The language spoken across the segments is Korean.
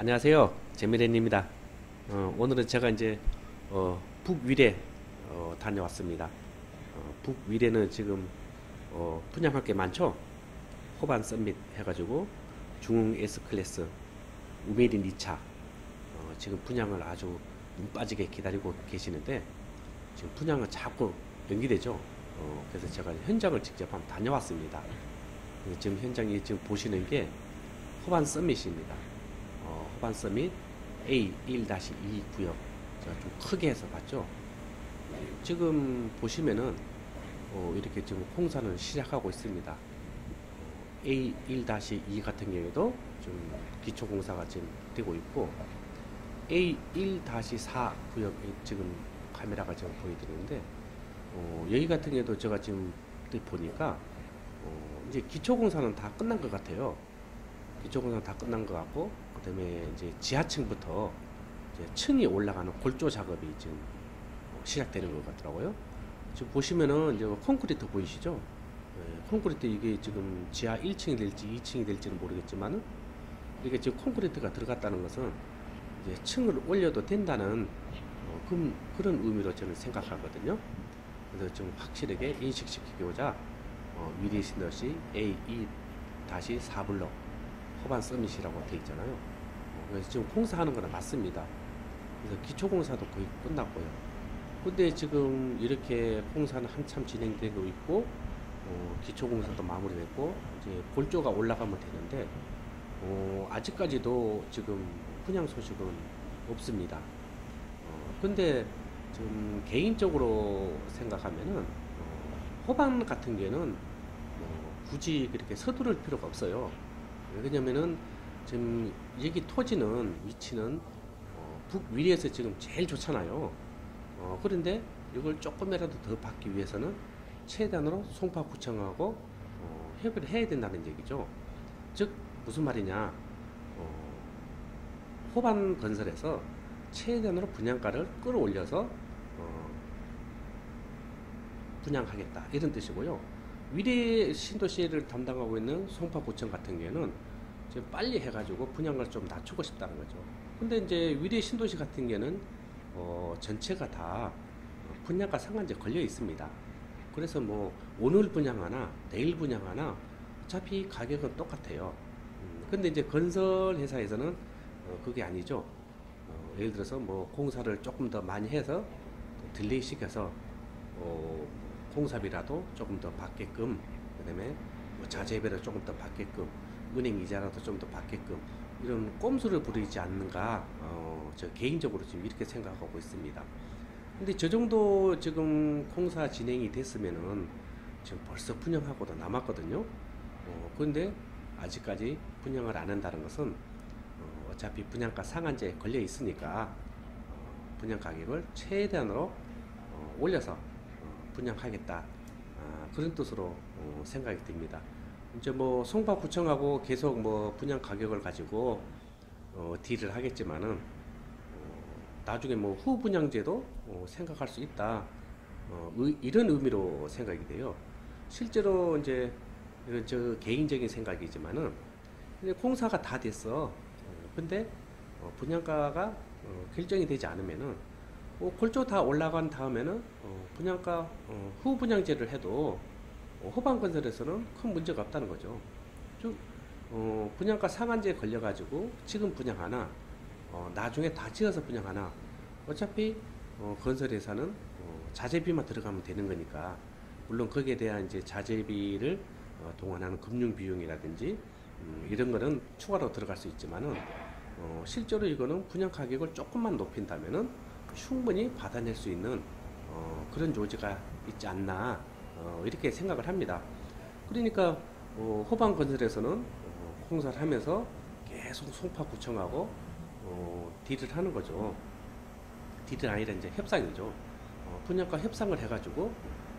안녕하세요. 재미렌입니다. 어, 오늘은 제가 이제 어, 북위례 어, 다녀왔습니다. 어, 북위례는 지금 어, 분양할 게 많죠. 호반 썸밋 해가지고 중흥 S 클래스 우메린 2차 어, 지금 분양을 아주 눈 빠지게 기다리고 계시는데 지금 분양은 자꾸 연기되죠. 어, 그래서 제가 현장을 직접 한번 다녀왔습니다. 지금 현장이 지금 보시는 게 호반 썸밋입니다. 어, 호반 서밋 A1-2 구역 제가 좀 크게 해서 봤죠. 지금 보시면은 어, 이렇게 지금 공사는 시작하고 있습니다. A1-2 같은 경우에도 좀 기초 공사가 지금 되고 있고 A1-4 구역에 지금 카메라가 지금 보여드리는데 어, 여기 같은 경우도 제가 지금 보니까 어, 이제 기초 공사는 다 끝난 것 같아요. 기초 공사 다 끝난 것 같고 그다음에 이제 지하층부터 이제 층이 올라가는 골조 작업이 지금 시작되는 것 같더라고요. 지금 보시면은 이제 콘크리트 보이시죠? 네, 콘크리트 이게 지금 지하 1층이 될지 2층이 될지는 모르겠지만은 이게 지금 콘크리트가 들어갔다는 것은 이제 층을 올려도 된다는 어, 그, 그런 의미로 저는 생각하거든요. 그래서 좀 확실하게 인식시키고자 어, 미리 신도시 A2-4블록 호반 서밋이라고 되어 있잖아요. 어, 그래서 지금 공사하는 거는 맞습니다. 그래서 기초 공사도 거의 끝났고요. 근데 지금 이렇게 공사는 한참 진행되고 있고 어, 기초 공사도 마무리됐고 이제 골조가 올라가면 되는데 어, 아직까지도 지금 분양 소식은 없습니다. 어, 근데 좀 개인적으로 생각하면은 어, 호반 같은 경우는 어, 굳이 그렇게 서두를 필요가 없어요. 왜냐면은 지금 여기 토지는 위치는 어, 북위에서 지금 제일 좋잖아요. 어, 그런데 이걸 조금이라도 더 받기 위해서는 최대한으로 송파구청하고 어, 협의를 해야 된다는 얘기죠. 즉 무슨 말이냐? 어, 호반 건설에서 최대한으로 분양가를 끌어올려서 어, 분양하겠다 이런 뜻이고요. 위례 신도시를 담당하고 있는 송파구청 같은 경우에는 지금 빨리 해가지고 분양을 좀 낮추고 싶다는 거죠. 근데 이제 위례 신도시 같은 경우에는 어, 전체가 다 분양가 상한제 걸려 있습니다. 그래서 뭐 오늘 분양하나 내일 분양하나 어차피 가격은 똑같아요. 음, 근데 이제 건설 회사에서는 어, 그게 아니죠. 어, 예를 들어서 뭐 공사를 조금 더 많이 해서 delay 시켜서 어, 공사비라도 조금 더 받게끔 그다음에 뭐 자재비를 조금 더 받게끔 은행 이자라도 좀 더 받게끔 이런 꼼수를 부리지 않는가 어, 저 개인적으로 지금 이렇게 생각하고 있습니다. 근데 저 정도 지금 공사 진행이 됐으면은 지금 벌써 분양하고도 남았거든요. 어, 그런데 아직까지 분양을 안 한다는 것은 어, 차피 분양가 상한제에 걸려 있으니까 어, 분양 가격을 최대한으로 어, 올려서 어, 분양하겠다 아, 그런 뜻으로 어, 생각이 듭니다. 이제 뭐 송파구청하고 계속 뭐 분양 가격을 가지고 어, 딜을 하겠지만은 어, 나중에 뭐 후분양제도 어, 생각할 수 있다. 어, 의, 이런 의미로 생각이 돼요. 실제로 이제 이건 저 개인적인 생각이지만은 이제 공사가 다 됐어. 어, 근데 어, 분양가가 어, 결정이 되지 않으면은 어, 골조 다 올라간 다음에는 어, 분양가 어, 후 분양제를 해도 어, 호반 건설에서는 큰 문제가 없다는 거죠. 즉 어, 분양가 상한제에 걸려가지고 지금 분양하나 어, 나중에 다 지어서 분양하나 어차피 어, 건설회사는 어, 자재비만 들어가면 되는 거니까. 물론 거기에 대한 이제 자재비를 어, 동원하는 금융 비용이라든지 음, 이런 거는 추가로 들어갈 수 있지만은 어, 실제로 이거는 분양 가격을 조금만 높인다면은 충분히 받아낼 수 있는 어, 그런 조지가 있지 않나 어, 이렇게 생각을 합니다. 그러니까 어, 호반 건설에서는 어, 공사를 하면서 계속 송파 구청하고 어, 딜을 하는 거죠. 딜은 아니라 이제 협상이죠. 어, 분양가 협상을 해가지고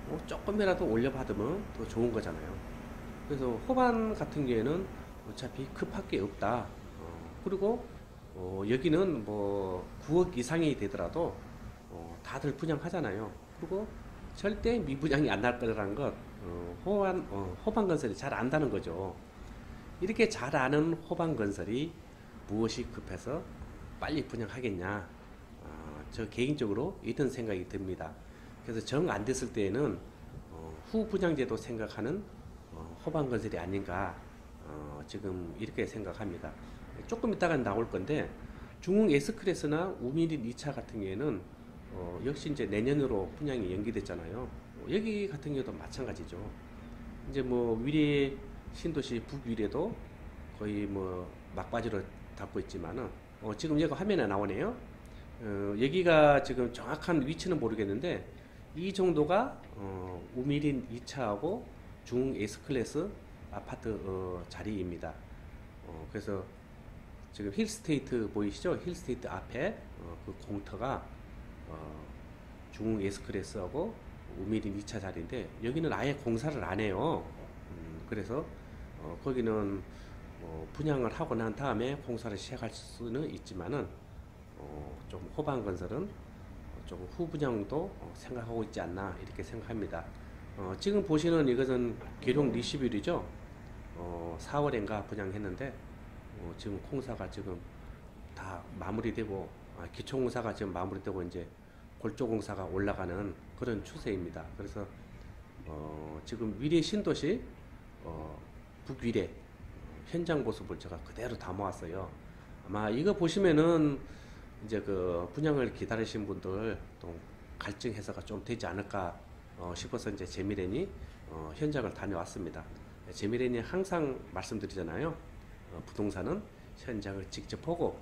어, 조금이라도 올려받으면 더 좋은 거잖아요. 그래서 호반 같은 경우에는 어차피 급할 게 없다. 어, 그리고 어, 여기는 뭐 9억 이상이 되더라도 어, 다들 분양하잖아요. 그리고 절대 미분양이 안 날 거라는 것 어, 호반 어, 호반 건설이 잘 안다는 거죠. 이렇게 잘 아는 호반 건설이 무엇이 급해서 빨리 분양하겠냐. 어, 저 개인적으로 이런 생각이 듭니다. 그래서 정 안 됐을 때에는 어, 후 분양제도 생각하는 어, 호반 건설이 아닌가 어, 지금 이렇게 생각합니다. 조금 이따가 나올 건데 중흥 S클래스나 우미린 2차 같은 경우에는 어, 역시 이제 내년으로 분양이 연기됐잖아요. 어, 여기 같은 경우도 마찬가지죠. 이제 뭐 위례 신도시 북위례도 거의 뭐 막바지로 닿고 있지만은 어, 지금 여기 화면에 나오네요. 어, 여기가 지금 정확한 위치는 모르겠는데 이 정도가 어, 우미린 2차하고 중 S클래스 아파트 어, 자리입니다. 어, 그래서 지금 힐스테이트 보이시죠? 힐스테이트 앞에 어, 그 공터가 어, 중 S클래스하고 우미린 2차 자리인데 여기는 아예 공사를 안 해요. 음, 그래서 어, 거기는 어, 분양을 하고 난 다음에 공사를 시작할 수는 있지만은 어, 좀 호반 건설은 어, 조금 후분양도 어, 생각하고 있지 않나 이렇게 생각합니다. 어, 지금 보시는 이것은 계룡 리시빌이죠. 어, 4월인가 분양했는데 어, 지금 공사가 지금 다 마무리되고 아, 기초공사가 지금 마무리되고 이제 골조공사가 올라가는 그런 추세입니다. 그래서 어, 지금 위례 신도시 어, 북위례 어, 현장 모습을 제가 그대로 담아왔어요. 아마 이거 보시면은 이제 그 분양을 기다리신 분들 또 갈증 해소가 좀 되지 않을까 어, 싶어서 이제 재미렌이 어, 현장을 다녀왔습니다. 재미렌이 항상 말씀드리잖아요. 어, 부동산은 현장을 직접 보고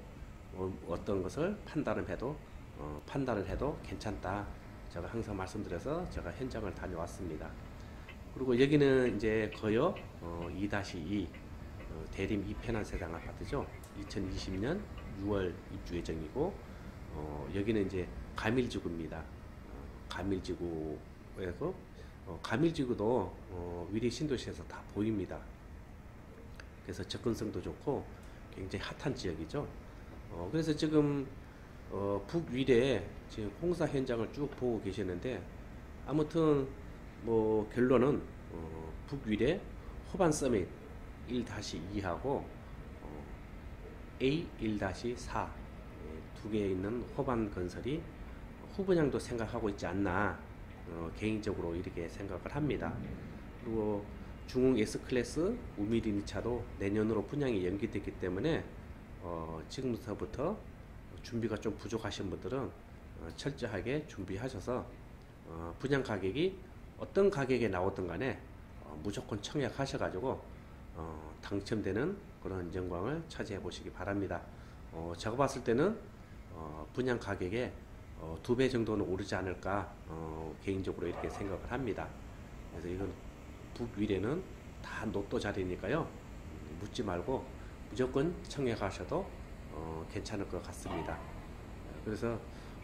어, 어떤 것을 판단을 해도 어, 판단을 해도 괜찮다. 제가 항상 말씀드려서 제가 현장을 다녀왔습니다. 그리고 여기는 이제 거여 어, 2-2 어, 대림 이편한 세상 아파트죠. 2020년 6월 입주 예정이고 어, 여기는 이제 가밀지구입니다. 어, 가밀지구에서 어, 가밀지구도 어, 위리 신도시에서 다 보입니다. 그래서 접근성도 좋고 굉장히 핫한 지역이죠. 어, 그래서 지금 어, 북위례 지금 공사 현장을 쭉 보고 계시는데 아무튼 뭐 결론은 어, 북위례 호반 서밋 1-2하고 어, A1-4 두 개 있는 호반 건설이 후분양도 생각하고 있지 않나 어, 개인적으로 이렇게 생각을 합니다. 그리고 중흥 S클래스 우미린 차도 내년으로 분양이 연기됐기 때문에 어, 지금부터부터 준비가 좀 부족하신 분들은 어, 철저하게 준비하셔서 어, 분양 가격이 어떤 가격에 나오든 간에 어, 무조건 청약하셔가지고 어, 당첨되는 그런 영광을 차지해 보시기 바랍니다. 어, 제가 봤을 때는 어, 분양 가격에 어, 두배 정도는 오르지 않을까 어, 개인적으로 이렇게 생각을 합니다. 그래서 이건 북위례는 다 노또 자리니까요. 음, 묻지 말고 무조건 청약하셔도 어, 괜찮을 것 같습니다. 그래서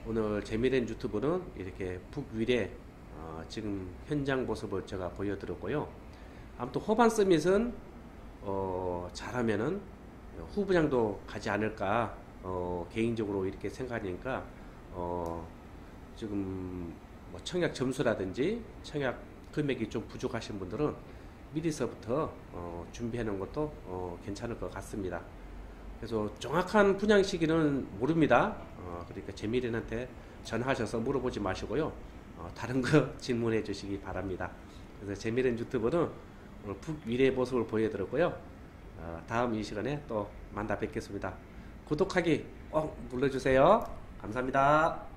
오늘 재미된 유튜브는 이렇게 북위례 어, 지금 현장 모습을 제가 보여드렸고요. 아무튼 호반 서밋은 어, 잘하면은 후분양도 가지 않을까 어, 개인적으로 이렇게 생각하니까 어, 지금 뭐 청약 점수라든지 청약 금액이 좀 부족하신 분들은 미리서부터 어, 준비해 놓은 것도 어, 괜찮을 것 같습니다. 그래서 정확한 분양 시기는 모릅니다. 어, 그러니까 재미린한테 전화하셔서 물어보지 마시고요. 어, 다른 거 질문해 주시기 바랍니다. 그래서 재미린 유튜브는 오늘 북위례 모습을 보여드렸고요. 어, 다음 이 시간에 또 만나 뵙겠습니다. 구독하기 꼭 눌러주세요. 감사합니다.